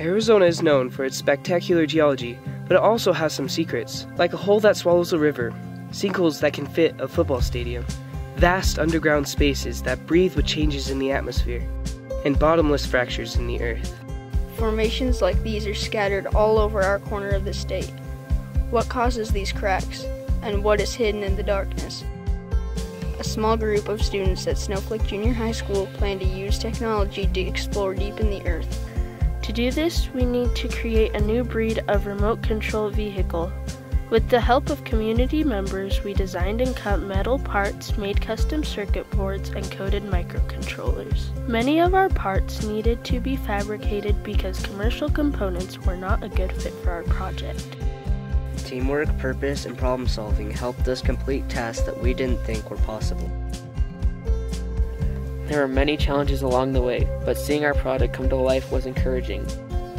Arizona is known for its spectacular geology, but it also has some secrets, like a hole that swallows a river, sinkholes that can fit a football stadium, vast underground spaces that breathe with changes in the atmosphere, and bottomless fractures in the earth. Formations like these are scattered all over our corner of the state. What causes these cracks, and what is hidden in the darkness? A small group of students at Snowflake Junior High School plan to use technology to explore deep in the earth. To do this, we need to create a new breed of remote control vehicle. With the help of community members, we designed and cut metal parts, made custom circuit boards, and coded microcontrollers. Many of our parts needed to be fabricated because commercial components were not a good fit for our project. Teamwork, purpose, and problem solving helped us complete tasks that we didn't think were possible. There were many challenges along the way, but seeing our product come to life was encouraging.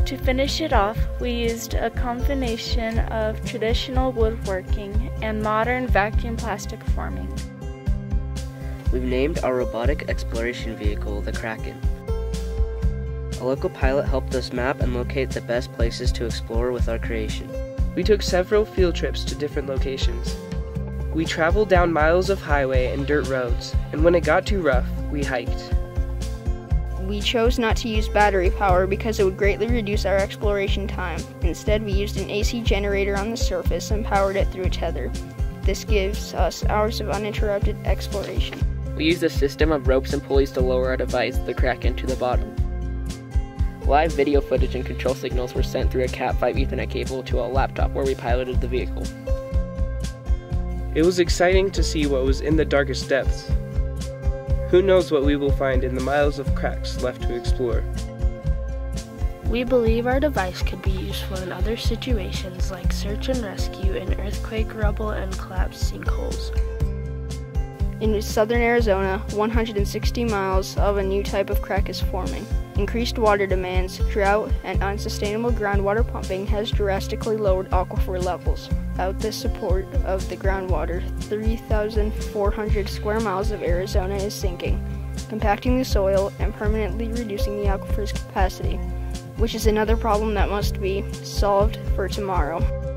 To finish it off, we used a combination of traditional woodworking and modern vacuum plastic forming. We've named our robotic exploration vehicle the Kraken. A local pilot helped us map and locate the best places to explore with our creation. We took several field trips to different locations. We traveled down miles of highway and dirt roads, and when it got too rough, we hiked. We chose not to use battery power because it would greatly reduce our exploration time. Instead, we used an AC generator on the surface and powered it through a tether. This gives us hours of uninterrupted exploration. We used a system of ropes and pulleys to lower our device, the Kraken, to the bottom. Live video footage and control signals were sent through a Cat5 Ethernet cable to a laptop where we piloted the vehicle. It was exciting to see what was in the darkest depths. Who knows what we will find in the miles of cracks left to explore. We believe our device could be useful in other situations like search and rescue in earthquake rubble and collapsed sinkholes. In southern Arizona, 160 miles of a new type of crack is forming. Increased water demands, drought, and unsustainable groundwater pumping has drastically lowered aquifer levels. Without the support of the groundwater, 3,400 square miles of Arizona is sinking, compacting the soil and permanently reducing the aquifer's capacity, which is another problem that must be solved for tomorrow.